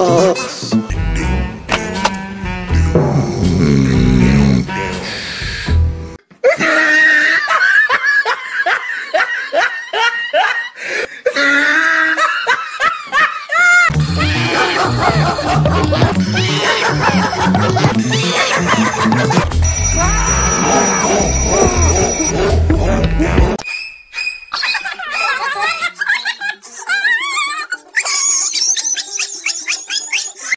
Oh. Oh, oh, oh, oh.